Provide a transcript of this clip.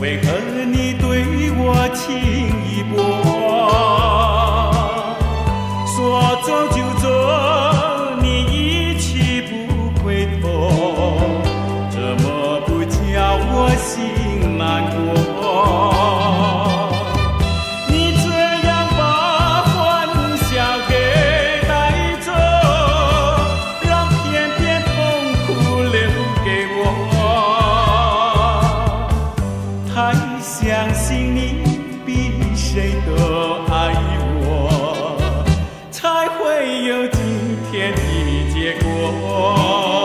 为何你对我情意薄？说走就走，你一去不回头，怎么不叫我心相信你比谁都爱我才会有今天的结果。